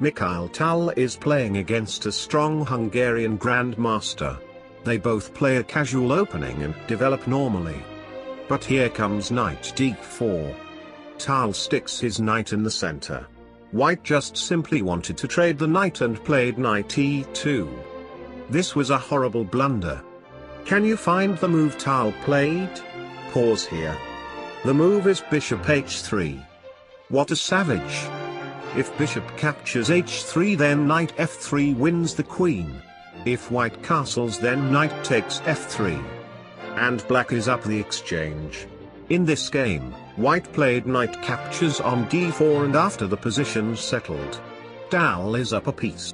Mikhail Tal is playing against a strong Hungarian grandmaster. They both play a casual opening and develop normally. But here comes knight d4. Tal sticks his knight in the center. White just simply wanted to trade the knight and played knight e2. This was a horrible blunder. Can you find the move Tal played? Pause here. The move is bishop h3. What a savage! If bishop captures h3 then knight f3 wins the queen. If white castles then knight takes f3. And black is up the exchange. In this game, white played knight captures on d4 and after the positions settled. Tal is up a piece.